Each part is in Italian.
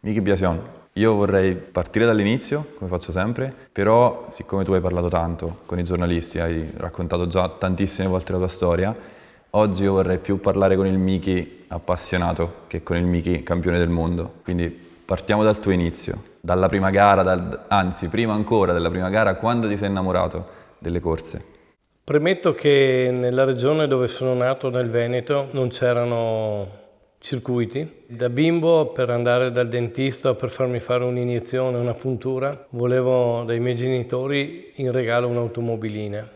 Miki Biasion, io vorrei partire dall'inizio, come faccio sempre, però siccome tu hai parlato tanto con i giornalisti, hai raccontato già tantissime volte la tua storia, oggi io vorrei più parlare con il Miki appassionato che con il Miki campione del mondo. Quindi partiamo dal tuo inizio, dalla prima gara, dal, anzi prima ancora della prima gara, quando ti sei innamorato delle corse? Premetto che nella regione dove sono nato, nel Veneto, non c'erano circuiti. Da bimbo per andare dal dentista per farmi fare un'iniezione, una puntura, volevo dai miei genitori in regalo un'automobilina.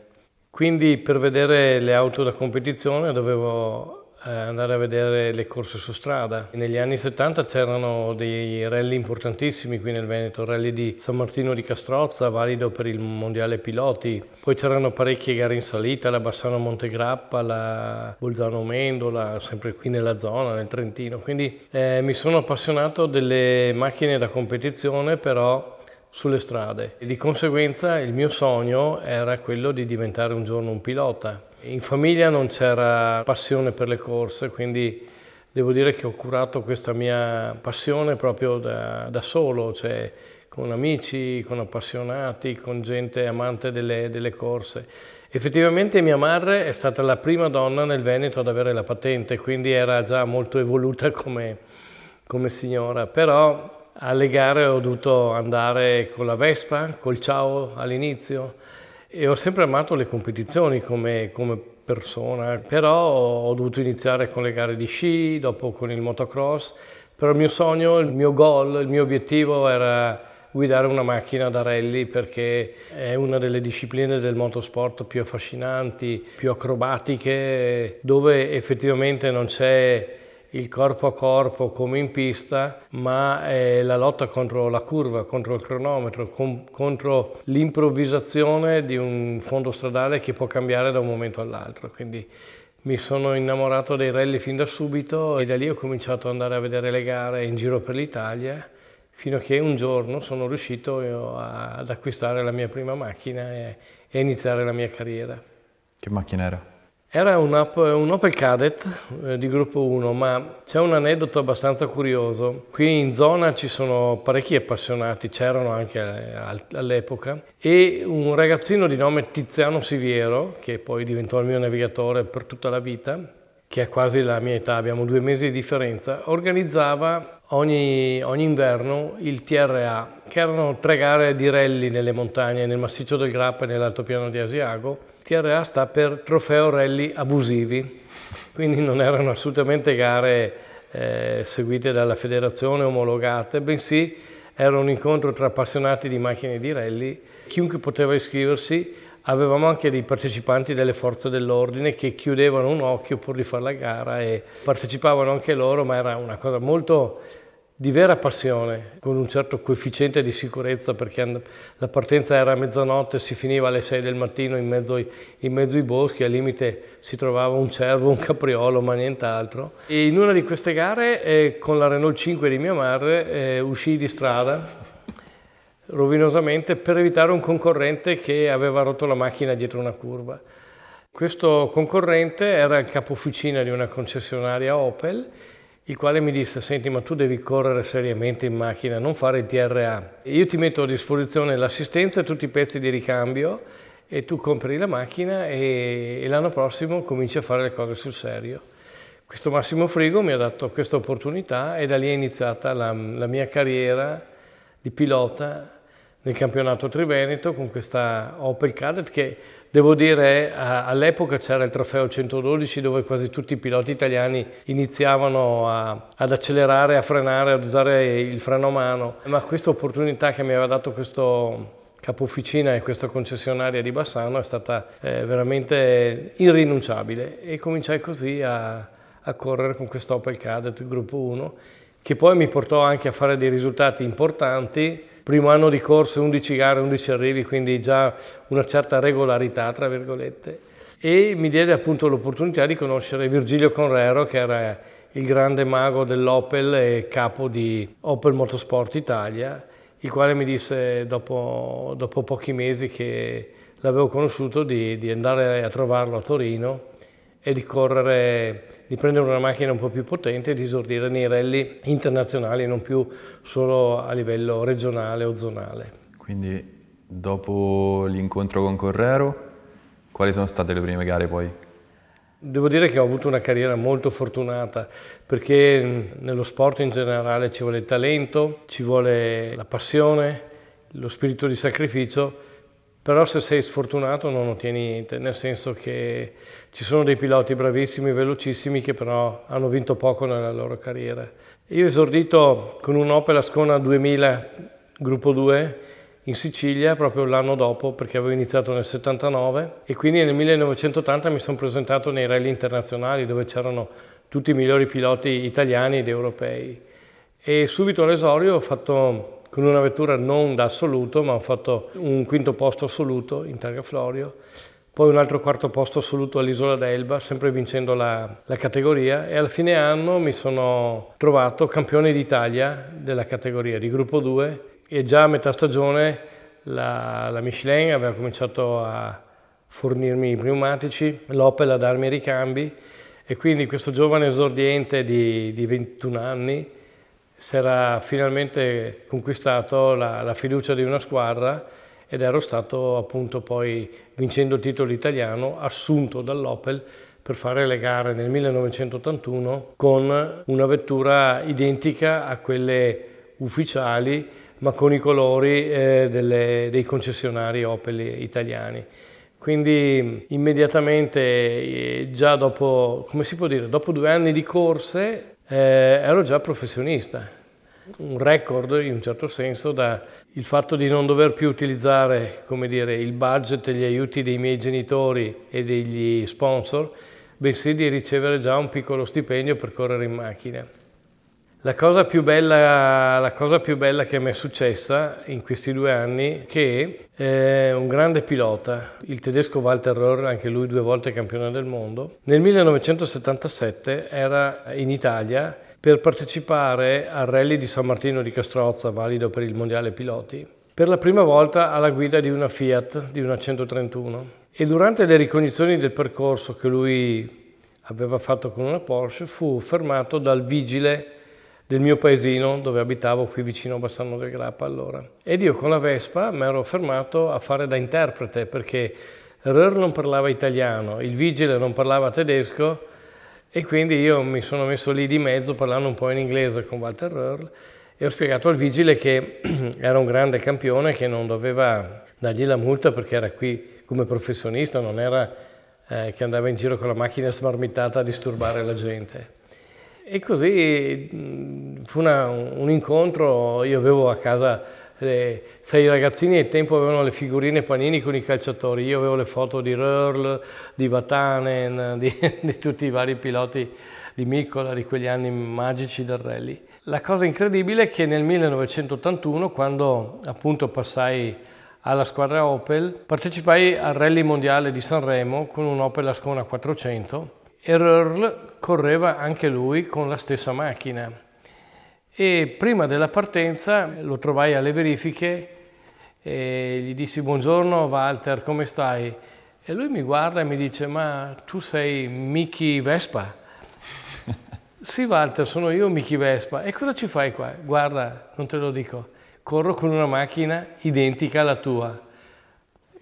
Quindi per vedere le auto da competizione dovevo andare a vedere le corse su strada. Negli anni 70 c'erano dei rally importantissimi qui nel Veneto, rally di San Martino di Castrozza, valido per il mondiale piloti. Poi c'erano parecchie gare in salita, la Bassano Montegrappa, la Bolzano Mendola, sempre qui nella zona, nel Trentino. Quindi eh, mi sono appassionato delle macchine da competizione, però sulle strade. E di conseguenza il mio sogno era quello di diventare un giorno un pilota. In famiglia non c'era passione per le corse, quindi devo dire che ho curato questa mia passione proprio da, da solo, cioè con amici, con appassionati, con gente amante delle, delle corse. Effettivamente mia madre è stata la prima donna nel Veneto ad avere la patente, quindi era già molto evoluta come, come signora, però alle gare ho dovuto andare con la Vespa, col ciao all'inizio, e ho sempre amato le competizioni come, come persona, però ho dovuto iniziare con le gare di sci, dopo con il motocross, però il mio sogno, il mio goal, il mio obiettivo era guidare una macchina da rally perché è una delle discipline del motorsport più affascinanti, più acrobatiche, dove effettivamente non c'è il corpo a corpo come in pista, ma è la lotta contro la curva, contro il cronometro, con, contro l'improvvisazione di un fondo stradale che può cambiare da un momento all'altro. Quindi mi sono innamorato dei rally fin da subito e da lì ho cominciato ad andare a vedere le gare in giro per l'Italia fino a che un giorno sono riuscito ad acquistare la mia prima macchina e iniziare la mia carriera. Che macchina era? Era un, un Opel Kadett eh, di gruppo 1, ma c'è un aneddoto abbastanza curioso. Qui in zona ci sono parecchi appassionati, c'erano anche all'epoca, e un ragazzino di nome Tiziano Siviero, che poi diventò il mio navigatore per tutta la vita, che è quasi la mia età, abbiamo due mesi di differenza, organizzava ogni, ogni inverno il TRA, che erano tre gare di rally nelle montagne, nel massiccio del Grappa e nell'altopiano di Asiago, TRA sta per trofeo rally abusivi, quindi non erano assolutamente gare eh, seguite dalla federazione omologate, bensì era un incontro tra appassionati di macchine di rally, chiunque poteva iscriversi, avevamo anche dei partecipanti delle forze dell'ordine che chiudevano un occhio pur di fare la gara e partecipavano anche loro, ma era una cosa molto di vera passione, con un certo coefficiente di sicurezza perché la partenza era a mezzanotte, si finiva alle 6 del mattino in mezzo, ai, in mezzo ai boschi, al limite si trovava un cervo, un capriolo, ma nient'altro. E in una di queste gare, eh, con la Renault 5 di mia madre, eh, uscii di strada rovinosamente per evitare un concorrente che aveva rotto la macchina dietro una curva. Questo concorrente era il capo officina di una concessionaria Opel il quale mi disse, senti ma tu devi correre seriamente in macchina, non fare il TRA. Io ti metto a disposizione l'assistenza e tutti i pezzi di ricambio e tu compri la macchina e, e l'anno prossimo cominci a fare le cose sul serio. Questo Massimo Frigo mi ha dato questa opportunità e da lì è iniziata la, la mia carriera di pilota nel campionato Triveneto con questa Opel Cadet che Devo dire, all'epoca c'era il trofeo 112 dove quasi tutti i piloti italiani iniziavano a, ad accelerare, a frenare, ad usare il freno a mano, ma questa opportunità che mi aveva dato questo capo officina e questa concessionaria di Bassano è stata eh, veramente irrinunciabile. E cominciai così a, a correre con questo Opel Cadet, il gruppo 1, che poi mi portò anche a fare dei risultati importanti primo anno di corso 11 gare, 11 arrivi, quindi già una certa regolarità, tra virgolette. E mi diede appunto l'opportunità di conoscere Virgilio Conrero, che era il grande mago dell'Opel e capo di Opel Motorsport Italia, il quale mi disse dopo, dopo pochi mesi che l'avevo conosciuto di, di andare a trovarlo a Torino è di correre di prendere una macchina un po' più potente e di esordire nei rally internazionali, non più solo a livello regionale o zonale. Quindi dopo l'incontro con Correro, quali sono state le prime gare poi? Devo dire che ho avuto una carriera molto fortunata perché nello sport in generale ci vuole il talento, ci vuole la passione, lo spirito di sacrificio però se sei sfortunato non ottieni niente, nel senso che ci sono dei piloti bravissimi, velocissimi, che però hanno vinto poco nella loro carriera. Io ho esordito con un Opel Ascona 2000 gruppo 2 in Sicilia proprio l'anno dopo perché avevo iniziato nel 79 e quindi nel 1980 mi sono presentato nei rally internazionali dove c'erano tutti i migliori piloti italiani ed europei e subito all'esorio ho fatto con una vettura non da assoluto, ma ho fatto un quinto posto assoluto in Targa Florio, poi un altro quarto posto assoluto all'Isola d'Elba, sempre vincendo la, la, categoria e alla fine anno mi sono trovato campione d'Italia della categoria di gruppo 2 e già a metà stagione la, la Michelin aveva cominciato a fornirmi i pneumatici, l'Opel a darmi i ricambi e quindi questo giovane esordiente di, di 21 anni si era finalmente conquistato la, la, fiducia di una squadra ed ero stato appunto poi, vincendo il titolo italiano, assunto dall'Opel per fare le gare nel 1981 con una vettura identica a quelle ufficiali ma con i colori eh, delle, dei concessionari Opel italiani. Quindi immediatamente, eh, già dopo, come si può dire, dopo due anni di corse, eh, ero già professionista. Un record in un certo senso da il fatto di non dover più utilizzare dire, il budget e gli aiuti dei miei genitori e degli sponsor, bensì di ricevere già un piccolo stipendio per correre in macchina. La cosa, bella, la cosa più bella, che mi è successa in questi due anni è che eh, un grande pilota, il tedesco Walter Röhr, anche lui due volte campione del mondo, nel 1977 era in Italia per partecipare al rally di San Martino di Castrozza, valido per il Mondiale Piloti, per la prima volta alla guida di una Fiat, di una 131. E durante le ricognizioni del percorso che lui aveva fatto con una Porsche fu fermato dal vigile del mio paesino dove abitavo qui vicino a Bassano del Grappa allora. Ed io con la Vespa mi ero fermato a fare da interprete perché Röhr non parlava italiano, il vigile non parlava tedesco e quindi io mi sono messo lì di mezzo parlando un po' in inglese con Walter Röhr e ho spiegato al vigile che era un grande campione che non doveva dargli la multa perché era qui come professionista, non era eh, che andava in giro con la macchina smarmitata a disturbare la gente. E così fu una, un incontro, io avevo a casa, eh, sai ragazzini al tempo avevano le figurine panini con i calciatori, io avevo le foto di Röhrl, di Vatanen, di, di tutti i vari piloti di Miccola, di quegli anni magici del rally. La cosa incredibile è che nel 1981, quando appunto passai alla squadra Opel, partecipai al rally mondiale di Sanremo con un Opel Ascona 400 e Röhrl correva anche lui con la stessa macchina. E prima della partenza lo trovai alle verifiche e gli dissi buongiorno Walter, come stai? E lui mi guarda e mi dice ma tu sei Miki Vespa? sì Walter, sono io Miki Vespa. E cosa ci fai qua? Guarda, non te lo dico, corro con una macchina identica alla tua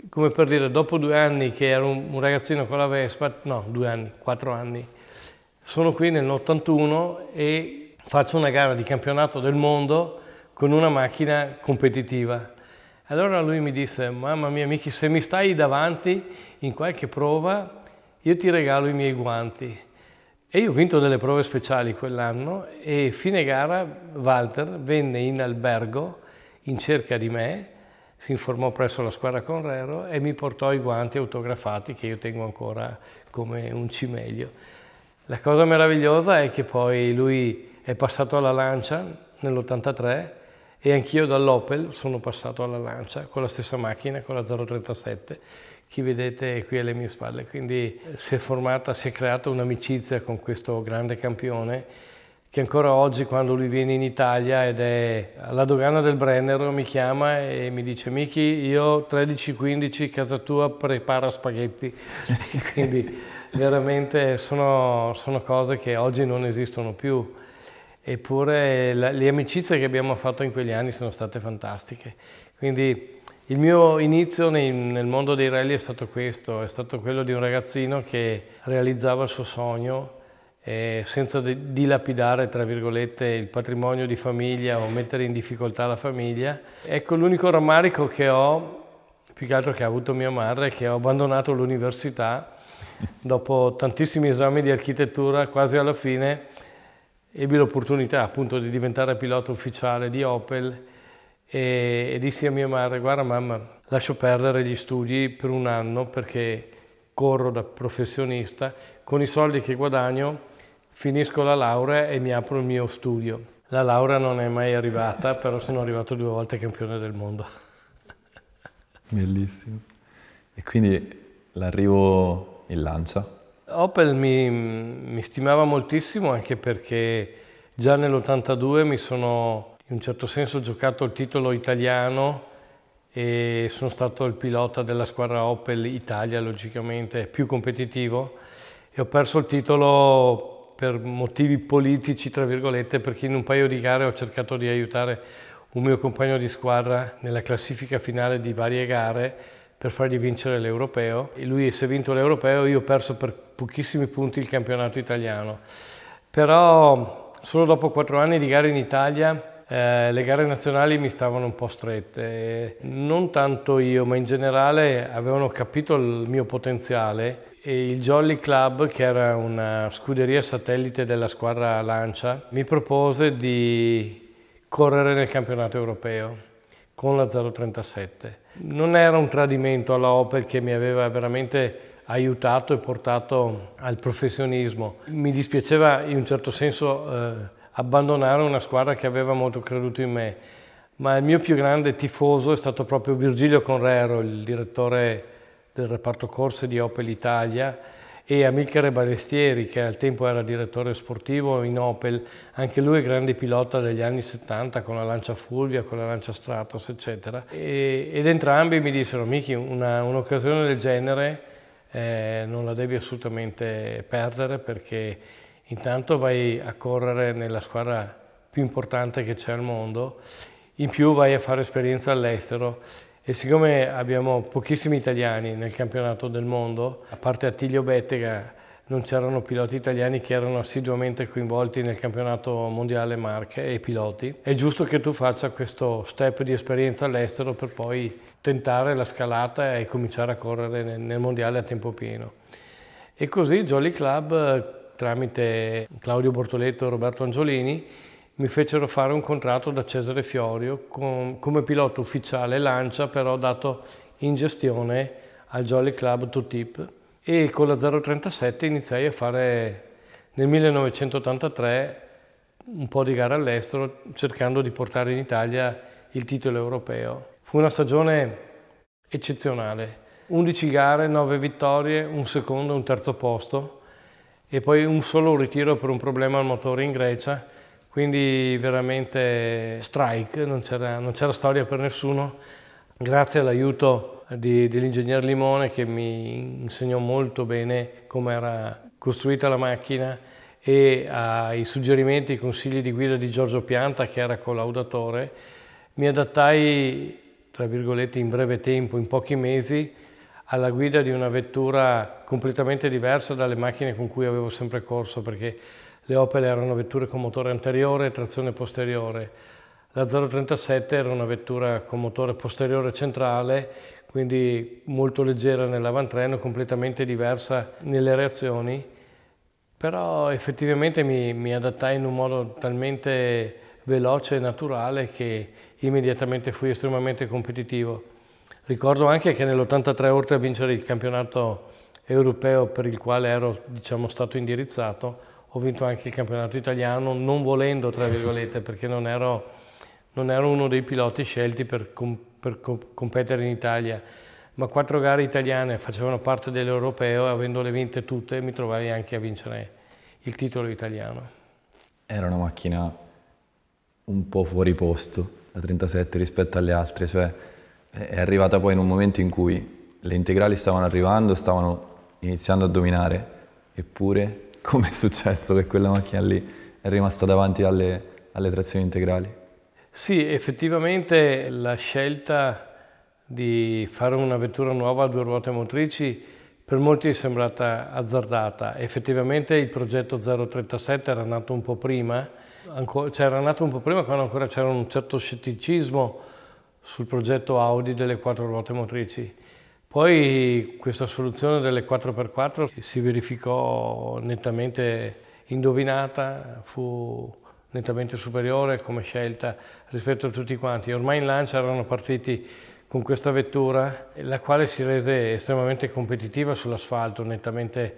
come per dire, dopo due anni che ero un, un ragazzino con la Vespa, no, due anni, quattro anni, sono qui nell'81 e faccio una gara di campionato del mondo con una macchina competitiva. Allora lui mi disse, mamma mia Miki, se mi stai davanti in qualche prova, io ti regalo i miei guanti. E io ho vinto delle prove speciali quell'anno e fine gara Walter venne in albergo in cerca di me si informò presso la squadra Conrero e mi portò i guanti autografati che io tengo ancora come un cimelio. La cosa meravigliosa è che poi lui è passato alla Lancia nell'83 e anch'io dall'Opel sono passato alla Lancia con la stessa macchina, con la 037 che vedete qui alle mie spalle. Quindi si è formata, si è creata un'amicizia con questo grande campione che ancora oggi quando lui viene in Italia ed è alla dogana del Brennero mi chiama e mi dice Miki io 13-15 casa tua prepara spaghetti quindi veramente sono, sono, cose che oggi non esistono più. Eppure la, le amicizie che abbiamo fatto in quegli anni sono state fantastiche. Quindi il mio inizio nei, nel mondo dei rally è stato questo, è stato quello di un ragazzino che realizzava il suo sogno eh, senza dilapidare, tra virgolette, il patrimonio di famiglia o mettere in difficoltà la famiglia. Ecco, l'unico rammarico che ho, più che altro che ha avuto mia madre, è che ho abbandonato l'università dopo tantissimi esami di architettura, quasi alla fine ebbi l'opportunità appunto di diventare pilota ufficiale di Opel e, e dissi a mia madre, guarda mamma, lascio perdere gli studi per un anno perché corro da professionista, con i soldi che guadagno finisco la laurea e mi apro il mio studio. La laurea non è mai arrivata, però sono arrivato due volte campione del mondo. Bellissimo. E quindi l'arrivo in Lancia? Opel mi, mi stimava moltissimo anche perché già nell'82 mi sono in un certo senso giocato il titolo italiano e sono stato il pilota della squadra Opel Italia, logicamente più competitivo, e ho perso il titolo per motivi politici, tra virgolette, perché in un paio di gare ho cercato di aiutare un mio compagno di squadra nella classifica finale di varie gare per fargli vincere l'europeo. E lui si è vinto l'europeo, io ho perso per pochissimi punti il campionato italiano. Però solo dopo quattro anni di gare in Italia eh, le gare nazionali mi stavano un po' strette, non tanto io, ma in generale avevano capito il mio potenziale il Jolly Club, che era una scuderia satellite della squadra Lancia, mi propose di correre nel campionato europeo con la 037. Non era un tradimento alla Opel che mi aveva veramente aiutato e portato al professionismo. Mi dispiaceva in un certo senso eh, abbandonare una squadra che aveva molto creduto in me. Ma il mio più grande tifoso è stato proprio Virgilio Conrero, il direttore del reparto corse di Opel Italia, e Amilcare Balestieri, che al tempo era direttore sportivo in Opel, anche lui grande pilota degli anni 70 con la Lancia Fulvia, con la Lancia Stratos, eccetera. E, ed entrambi mi dissero, Miki, un'occasione del genere eh, non la devi assolutamente perdere perché Intanto vai a correre nella squadra più importante che c'è al mondo, in più vai a fare esperienza all'estero e siccome abbiamo pochissimi italiani nel campionato del mondo, a parte Attilio Bettega, non c'erano piloti italiani che erano assiduamente coinvolti nel campionato mondiale Marche e piloti. È giusto che tu faccia questo step di esperienza all'estero per poi tentare la scalata e cominciare a correre nel mondiale a tempo pieno. E così Jolly Club tramite Claudio Bortoletto e Roberto Angiolini, mi fecero fare un contratto da Cesare Fiorio con, come pilota ufficiale Lancia, però dato in gestione al Jolly Club Tutip. E con la 037 iniziai a fare nel 1983 un po' di gare all'estero cercando di portare in Italia il titolo europeo. Fu una stagione eccezionale, 11 gare, 9 vittorie, un secondo e un terzo posto e poi un solo ritiro per un problema al motore in Grecia, quindi veramente strike, non c'era, storia per nessuno. Grazie all'aiuto di, dell'ingegner Limone che mi insegnò molto bene come era costruita la macchina e ai suggerimenti e consigli di guida di Giorgio Pianta che era collaudatore, mi adattai, tra virgolette, in breve tempo, in pochi mesi, alla guida di una vettura completamente diversa dalle macchine con cui avevo sempre corso perché le Opel erano vetture con motore anteriore e trazione posteriore. La 037 era una vettura con motore posteriore centrale, quindi molto leggera nell'avantreno, completamente diversa nelle reazioni, però effettivamente mi, mi adattai in un modo talmente veloce e naturale che immediatamente fui estremamente competitivo. Ricordo anche che nell'83, oltre a vincere il campionato europeo per il quale ero diciamo, stato indirizzato, ho vinto anche il campionato italiano, non volendo, tra virgolette, perché non ero, non ero uno dei piloti scelti per, com per com competere in Italia, ma quattro gare italiane facevano parte dell'europeo e avendole vinte tutte mi trovai anche a vincere il titolo italiano. Era una macchina un po' fuori posto, la 37 rispetto alle altre, cioè è arrivata poi in un momento in cui le integrali stavano arrivando, stavano iniziando a dominare eppure come è successo che quella macchina lì è rimasta davanti alle, alle trazioni integrali? Sì, effettivamente la scelta di fare una vettura nuova a due ruote motrici per molti è sembrata azzardata. Effettivamente il progetto 037 era nato un po' prima, cioè era nato un po' prima quando ancora c'era un certo scetticismo sul progetto Audi delle quattro ruote motrici. Poi questa soluzione delle 4x4 si verificò nettamente indovinata, fu nettamente superiore come scelta rispetto a tutti quanti. Ormai in Lancia erano partiti con questa vettura, la quale si rese estremamente competitiva sull'asfalto, nettamente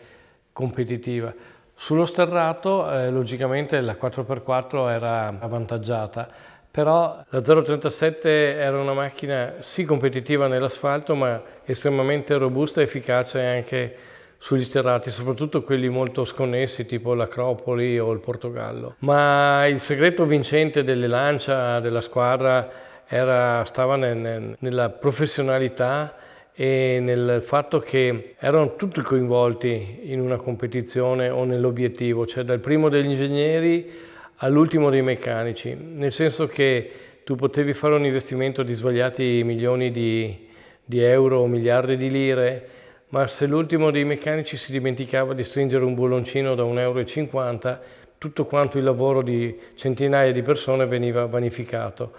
competitiva. Sullo sterrato, eh, logicamente, la 4x4 era avvantaggiata, però la 037 era una macchina sì competitiva nell'asfalto, ma estremamente robusta e efficace anche sugli sterrati, soprattutto quelli molto sconnessi tipo l'Acropoli o il Portogallo. Ma il segreto vincente delle lancia della squadra era, stava nel, nel, nella professionalità e nel fatto che erano tutti coinvolti in una competizione o nell'obiettivo, cioè dal primo degli ingegneri all'ultimo dei meccanici, nel senso che tu potevi fare un investimento di sbagliati milioni di, di euro o miliardi di lire, ma se l'ultimo dei meccanici si dimenticava di stringere un bulloncino da 1,50 euro, tutto quanto il lavoro di centinaia di persone veniva vanificato.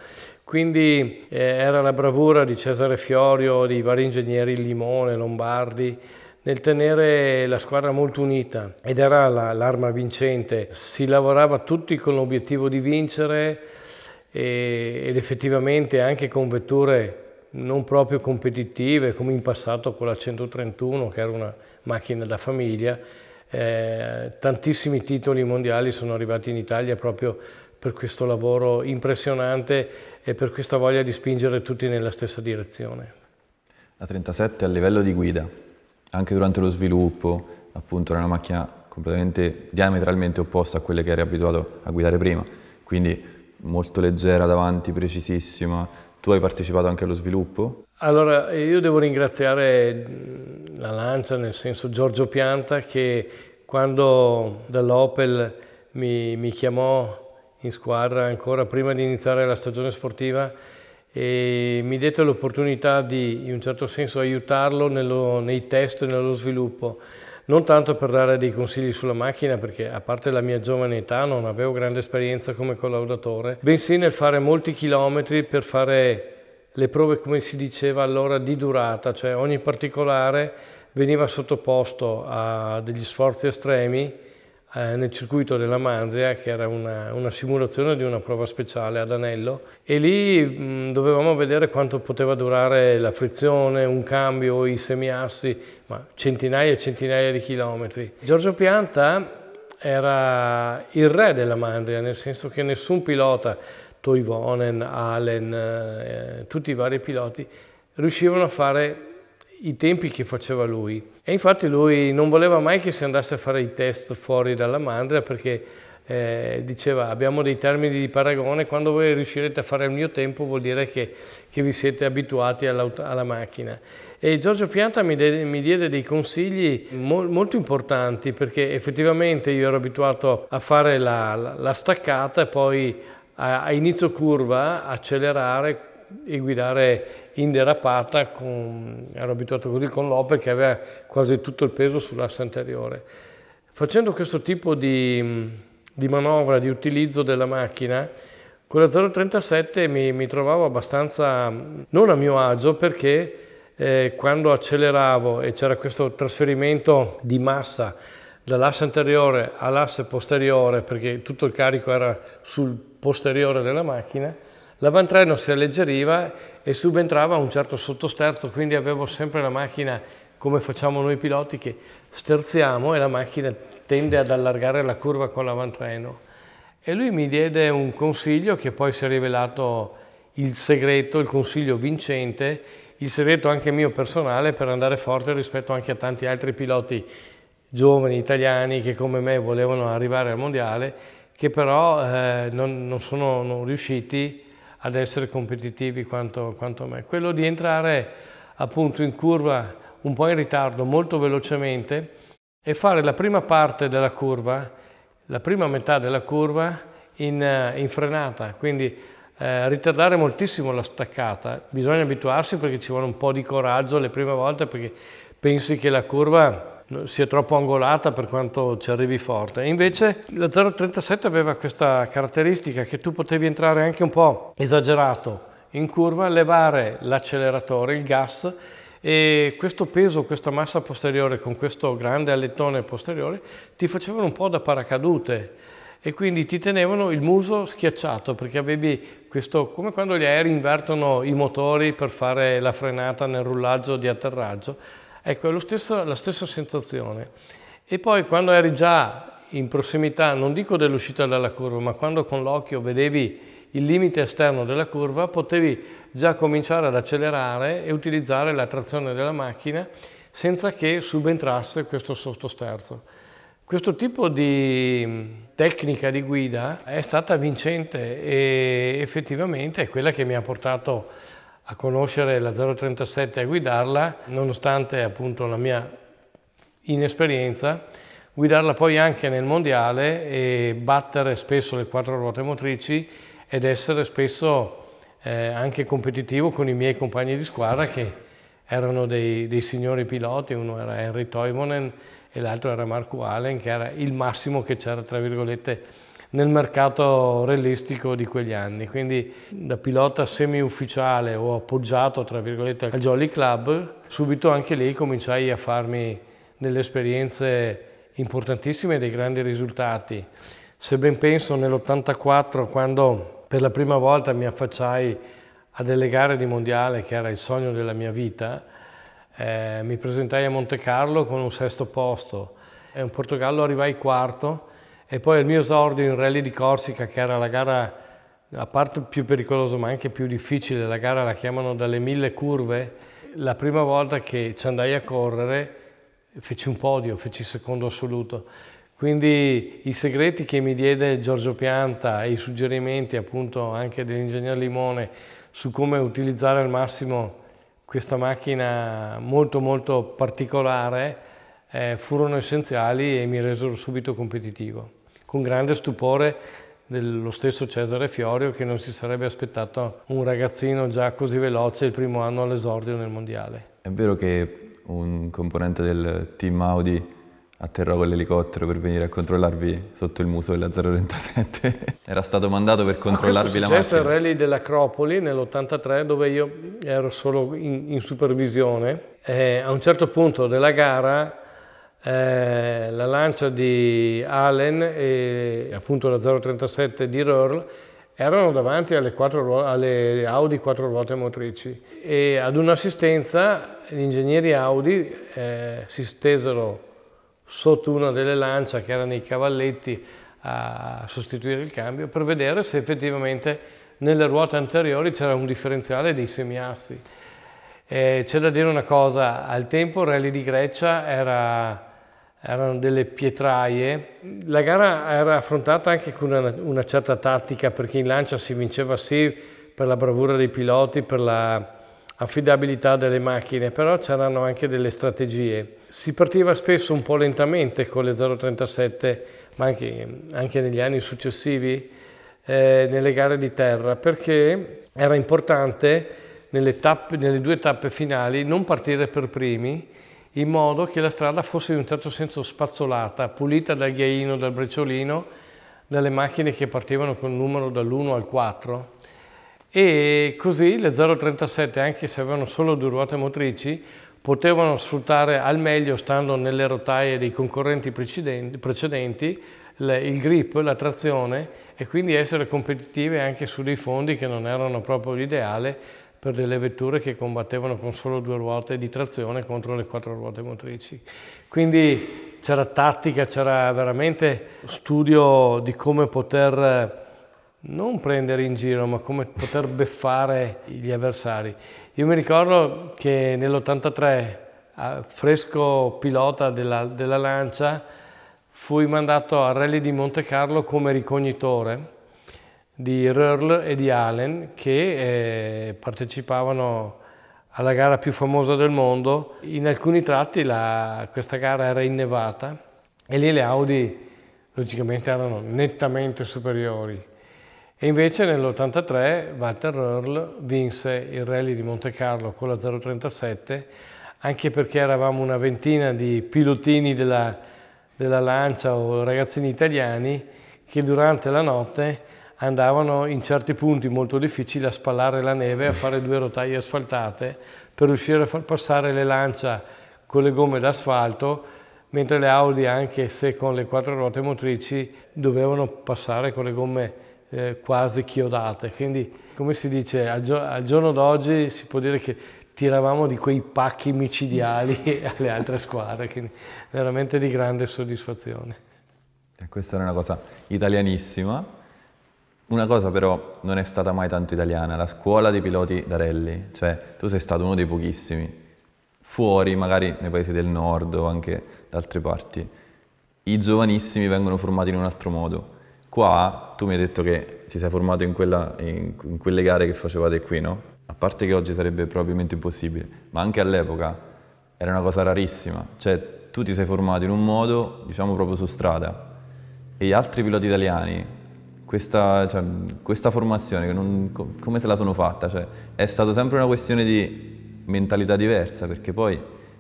Quindi eh, era la bravura di Cesare Fiorio, di vari ingegneri Limone, Lombardi, nel tenere la squadra molto unita ed era l'arma vincente. Si lavorava tutti con l'obiettivo di vincere e, ed effettivamente anche con vetture non proprio competitive come in passato con la 131 che era una macchina da famiglia. Eh, tantissimi titoli mondiali sono arrivati in Italia proprio per questo lavoro impressionante e per questa voglia di spingere tutti nella stessa direzione. La 37 a livello di guida, anche durante lo sviluppo, appunto era una macchina completamente diametralmente opposta a quelle che eri abituato a guidare prima, quindi molto leggera davanti, precisissima, tu hai partecipato anche allo sviluppo? Allora, io devo ringraziare la Lancia, nel senso Giorgio Pianta, che quando dall'Opel mi, mi, chiamò in squadra ancora prima di iniziare la stagione sportiva e mi dette l'opportunità di, in un certo senso, aiutarlo nello, nei test e nello sviluppo. Non tanto per dare dei consigli sulla macchina, perché a parte la mia giovane età non avevo grande esperienza come collaudatore, bensì nel fare molti chilometri per fare le prove, come si diceva allora, di durata, cioè ogni particolare veniva sottoposto a degli sforzi estremi eh, nel circuito della Mandria, che era una, una, simulazione di una prova speciale ad Anello, e lì mh, dovevamo vedere quanto poteva durare la frizione, un cambio, i semiassi, ma centinaia e centinaia di chilometri. Giorgio Pianta era il re della Mandria, nel senso che nessun pilota, Toivonen, Allen, eh, tutti i vari piloti, riuscivano a fare i tempi che faceva lui. E infatti lui non voleva mai che si andasse a fare i test fuori dalla mandria perché eh, diceva abbiamo dei termini di paragone, quando voi riuscirete a fare il mio tempo vuol dire che, che vi siete abituati alla macchina. E Giorgio Pianta mi, mi diede dei consigli mo, molto importanti perché effettivamente io ero abituato a fare la, la, la staccata e poi a, a inizio curva accelerare e guidare in derapata, con, ero abituato così con l'Opel che aveva quasi tutto il peso sull'asse anteriore. Facendo questo tipo di, di, manovra, di utilizzo della macchina, con la 037 mi, mi trovavo abbastanza non a mio agio perché eh, quando acceleravo e c'era questo trasferimento di massa dall'asse anteriore all'asse posteriore perché tutto il carico era sul posteriore della macchina, L'avantreno si alleggeriva e subentrava un certo sottosterzo, quindi avevo sempre la macchina come facciamo noi piloti che sterziamo e la macchina tende ad allargare la curva con l'avantreno. E lui mi diede un consiglio che poi si è rivelato il segreto, il consiglio vincente, il segreto anche mio personale per andare forte rispetto anche a tanti altri piloti giovani italiani che come me volevano arrivare al mondiale, che però eh, non, non sono non riusciti ad essere competitivi quanto, quanto me. Quello di entrare appunto in curva un po' in ritardo, molto velocemente, e fare la prima parte della curva, la prima metà della curva in, eh, in frenata, quindi eh, ritardare moltissimo la staccata. Bisogna abituarsi perché ci vuole un po' di coraggio le prime volte perché pensi che la curva sia troppo angolata per quanto ci arrivi forte. invece la 037 aveva questa caratteristica che tu potevi entrare anche un po' esagerato in curva, levare l'acceleratore, il gas e questo peso, questa massa posteriore con questo grande alettone posteriore ti facevano un po' da paracadute e quindi ti tenevano il muso schiacciato perché avevi questo, come quando gli aerei invertono i motori per fare la frenata nel rullaggio di atterraggio, ecco è stesso, la stessa sensazione. E poi quando eri già in prossimità, non dico dell'uscita dalla curva, ma quando con l'occhio vedevi il limite esterno della curva, potevi già cominciare ad accelerare e utilizzare la trazione della macchina senza che subentrasse questo sottosterzo. Questo tipo di tecnica di guida è stata vincente e effettivamente è quella che mi ha portato a conoscere la 037 e a guidarla, nonostante appunto la mia inesperienza, guidarla poi anche nel mondiale e battere spesso le quattro ruote motrici ed essere spesso eh, anche competitivo con i miei compagni di squadra che erano dei, dei signori piloti, uno era Henry Toivonen e l'altro era Marco Allen, che era il massimo che c'era, tra virgolette, nel mercato realistico di quegli anni. Quindi da pilota semi-ufficiale o appoggiato, tra virgolette, al Jolly Club, subito anche lì cominciai a farmi delle esperienze importantissime e dei grandi risultati. Se ben penso nell'84, quando per la prima volta mi affacciai a delle gare di mondiale, che era il sogno della mia vita, eh, mi presentai a Monte Carlo con un sesto posto in Portogallo arrivai quarto e poi al mio esordio in Rally di Corsica, che era la gara a parte più pericolosa ma anche più difficile, la gara la chiamano dalle mille curve, la prima volta che ci andai a correre feci un podio, feci secondo assoluto. Quindi i segreti che mi diede Giorgio Pianta e i suggerimenti appunto anche dell'ingegner Limone su come utilizzare al massimo questa macchina molto molto particolare eh, furono essenziali e mi resero subito competitivo, con grande stupore dello stesso Cesare Fiorio che non si sarebbe aspettato un ragazzino già così veloce il primo anno all'esordio nel mondiale. È vero che un componente del team Audi atterrò con l'elicottero per venire a controllarvi sotto il muso della 037. Era stato mandato per controllarvi la macchina. Questo il rally dell'Acropoli nell'83 dove io ero solo in, in supervisione. Eh, a un certo punto della gara eh, la lancia di Allen e appunto la 037 di Röhrl erano davanti alle, quattro, alle Audi quattro ruote motrici e ad un'assistenza gli ingegneri Audi eh, si stesero sotto una delle lancia che erano i cavalletti a sostituire il cambio per vedere se effettivamente nelle ruote anteriori c'era un differenziale dei semiassi. Eh, c'è da dire una cosa, al tempo il rally di Grecia era, erano delle pietraie, la gara era affrontata anche con una, una certa tattica perché in lancia si vinceva sì per la bravura dei piloti, per la affidabilità delle macchine, però c'erano anche delle strategie. Si partiva spesso un po' lentamente con le 037, ma anche, anche negli anni successivi, eh, nelle gare di terra, perché era importante nelle, tappe, nelle due tappe finali non partire per primi, in modo che la strada fosse in un certo senso spazzolata, pulita dal ghiaino, dal brecciolino, dalle macchine che partivano con il numero dall'1 al 4 e così le 037, anche se avevano solo due ruote motrici, potevano sfruttare al meglio, stando nelle rotaie dei concorrenti precedenti il grip, la trazione e quindi essere competitive anche su dei fondi che non erano proprio l'ideale per delle vetture che combattevano con solo due ruote di trazione contro le quattro ruote motrici. Quindi c'era tattica, c'era veramente studio di come poter non prendere in giro, ma come poter beffare gli avversari. Io mi ricordo che nell'83, fresco pilota della, della Lancia, fui mandato a Rally di Monte Carlo come ricognitore di Röhrl e di Allen che eh, partecipavano alla gara più famosa del mondo. In alcuni tratti la, questa gara era innevata e lì le Audi logicamente erano nettamente superiori. E invece nell'83 Walter Röhrl vinse il rally di Monte Carlo con la 037 anche perché eravamo una ventina di pilotini della, della Lancia o ragazzini italiani che durante la notte andavano in certi punti molto difficili a spallare la neve, a fare due rotaie asfaltate per riuscire a far passare le lancia con le gomme d'asfalto, mentre le Audi, anche se con le quattro ruote motrici, dovevano passare con le gomme eh, quasi chiodate. Quindi, come si dice, al, gio al giorno d'oggi si può dire che tiravamo di quei pacchi micidiali alle altre squadre, quindi veramente di grande soddisfazione. E questa è una cosa italianissima. Una cosa però non è stata mai tanto italiana, la scuola dei piloti da rally, cioè tu sei stato uno dei pochissimi, fuori magari nei paesi del nord o anche da altre parti. I giovanissimi vengono formati in un altro modo. Qua tu mi hai detto che ti sei formato in, quella, in, in quelle gare che facevate qui, no? A parte che oggi sarebbe probabilmente impossibile, ma anche all'epoca era una cosa rarissima. Cioè tu ti sei formato in un modo, diciamo proprio su strada, e gli altri piloti italiani questa, cioè, questa formazione, non, come se la sono fatta? Cioè, è stata sempre una questione di mentalità diversa, perché poi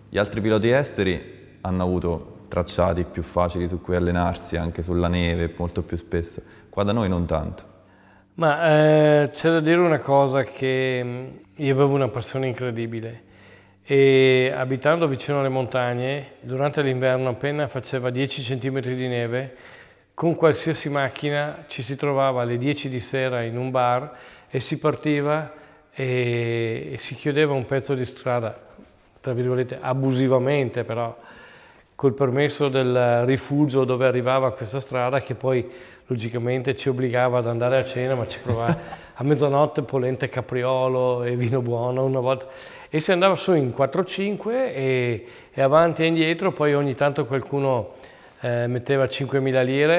gli altri piloti esteri hanno avuto tracciati più facili su cui allenarsi, anche sulla neve, molto più spesso. Qua da noi non tanto. Ma eh, c'è da dire una cosa che mm, io avevo una passione incredibile e abitando vicino alle montagne, durante l'inverno appena faceva 10 cm di neve, con qualsiasi macchina ci si trovava alle 10 di sera in un bar e si partiva e, e si chiudeva un pezzo di strada, tra virgolette abusivamente però, col permesso del rifugio dove arrivava questa strada che poi logicamente ci obbligava ad andare a cena, ma ci provava a mezzanotte polente capriolo e vino buono una volta. E si andava su in 4-5 e, e avanti e indietro, poi ogni tanto qualcuno eh, metteva 5.000 lire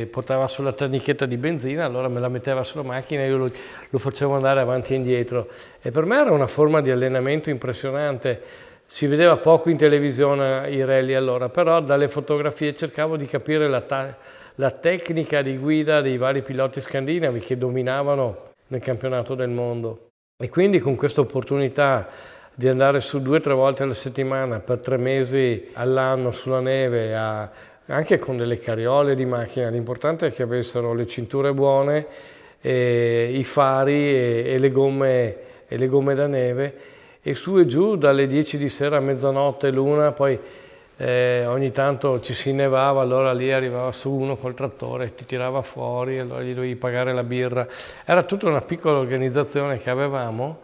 e portava sulla tannichetta di benzina, allora me la metteva sulla macchina e io lo, lo facevo andare avanti e indietro. E per me era una forma di allenamento impressionante. Si vedeva poco in televisione i rally allora, però dalle fotografie cercavo di capire la, la tecnica di guida dei vari piloti scandinavi che dominavano nel campionato del mondo. E quindi con questa opportunità di andare su due o tre volte alla settimana per tre mesi all'anno sulla neve, a, anche con delle carriole di macchina. L'importante è che avessero le cinture buone, e, i fari e, e, le gomme, e, le gomme, da neve e su e giù dalle 10 di sera a mezzanotte l'una, poi eh, ogni tanto ci si nevava, allora lì arrivava su uno col trattore, ti tirava fuori, allora gli dovevi pagare la birra. Era tutta una piccola organizzazione che avevamo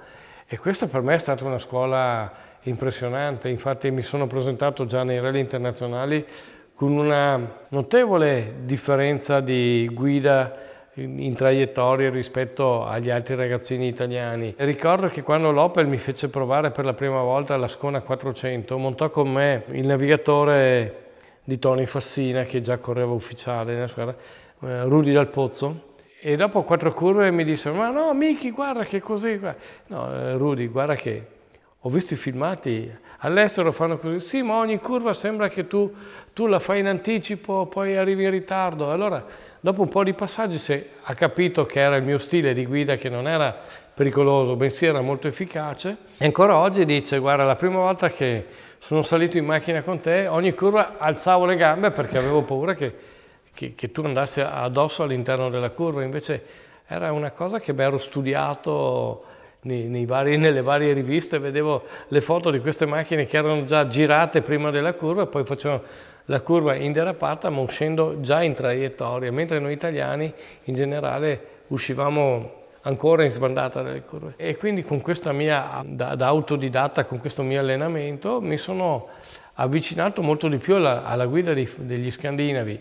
e questa per me è stata una scuola impressionante, infatti mi sono presentato già nei rally internazionali con una notevole differenza di guida in traiettoria rispetto agli altri ragazzini italiani. Ricordo che quando l'Opel mi fece provare per la prima volta la Scona 400, montò con me il navigatore di Tony Fassina, che già correva ufficiale nella squadra, eh, Rudy Dal Pozzo, e dopo quattro curve mi disse, ma no, Miki, guarda che così. No, eh, Rudy, guarda che ho visto i filmati, all'estero fanno così. Sì, ma ogni curva sembra che tu, tu la fai in anticipo, poi arrivi in ritardo. Allora, dopo un po' di passaggi, se ha capito che era il mio stile di guida, che non era pericoloso, bensì era molto efficace. E ancora oggi dice, guarda, la prima volta che sono salito in macchina con te, ogni curva alzavo le gambe perché avevo paura che che, che tu andassi addosso all'interno della curva, invece era una cosa che mi ero studiato nei, nei vari, nelle varie riviste, vedevo le foto di queste macchine che erano già girate prima della curva e poi facevano la curva in derapata ma uscendo già in traiettoria, mentre noi italiani in generale uscivamo ancora in sbandata dalle curve. E quindi con questa mia, da, da autodidatta, con questo mio allenamento, mi sono avvicinato molto di più alla, alla guida dei, degli scandinavi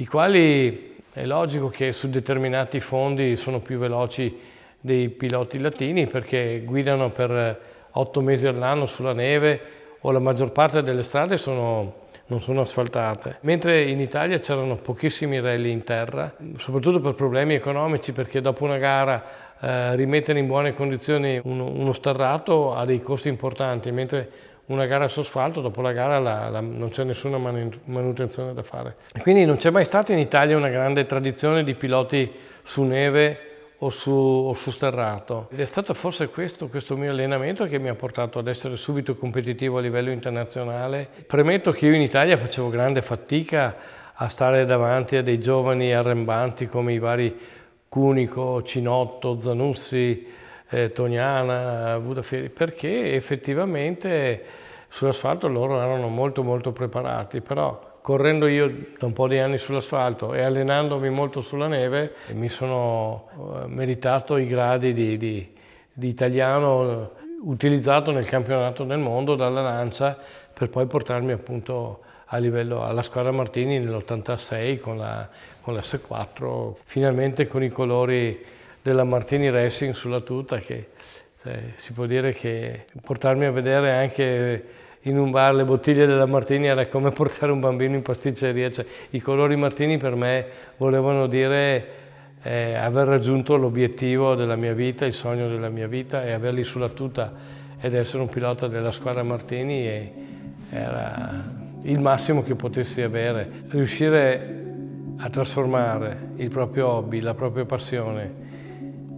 i quali è logico che su determinati fondi sono più veloci dei piloti latini perché guidano per otto mesi all'anno sulla neve o la maggior parte delle strade sono, non sono asfaltate. Mentre in Italia c'erano pochissimi rally in terra, soprattutto per problemi economici perché dopo una gara eh, rimettere in buone condizioni uno, uno sterrato ha dei costi importanti, mentre una gara su asfalto, dopo la gara la, la, non c'è nessuna manutenzione da fare. Quindi non c'è mai stata in Italia una grande tradizione di piloti su neve o su, o su sterrato. Ed è stato forse questo, questo mio allenamento che mi ha portato ad essere subito competitivo a livello internazionale. Premetto che io in Italia facevo grande fatica a stare davanti a dei giovani arrembanti come i vari Cunico, Cinotto, Zanussi, eh, Toniana, Budaferi, perché effettivamente sull'asfalto loro erano molto molto preparati, però correndo io da un po' di anni sull'asfalto e allenandomi molto sulla neve mi sono eh, meritato i gradi di, di, di italiano utilizzato nel campionato del mondo dalla Lancia per poi portarmi appunto livello, alla squadra Martini nell'86 con la, con la S4, finalmente con i colori della Martini Racing sulla tuta che cioè, si può dire che portarmi a vedere anche in un bar le bottiglie della Martini era come portare un bambino in pasticceria, cioè, i colori Martini per me volevano dire eh, aver raggiunto l'obiettivo della mia vita, il sogno della mia vita e averli sulla tuta ed essere un pilota della squadra Martini era il massimo che potessi avere. Riuscire a trasformare il proprio hobby, la propria passione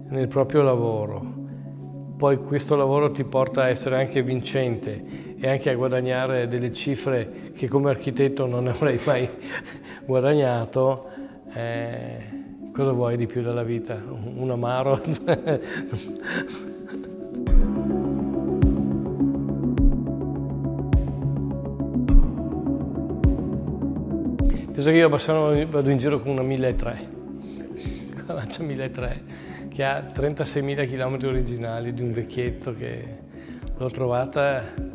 nel proprio lavoro, poi questo lavoro ti porta a essere anche vincente e anche a guadagnare delle cifre che come architetto non avrei mai guadagnato, eh, cosa vuoi di più dalla vita? Un amaro? Penso che io Bassano vado in giro con una 1300, la Lancia 1300 che ha 36.000 km originali di un vecchietto che l'ho trovata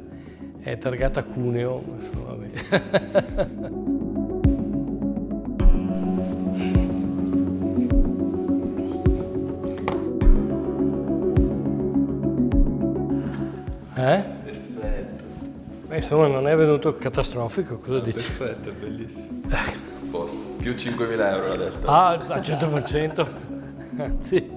è targata Cuneo, insomma, Eh? Perfetto. Beh, insomma, non è venuto catastrofico, cosa no, dici? Perfetto, è bellissimo. Posto. Più 5.000 euro la delta. Ah, al 100%. sì.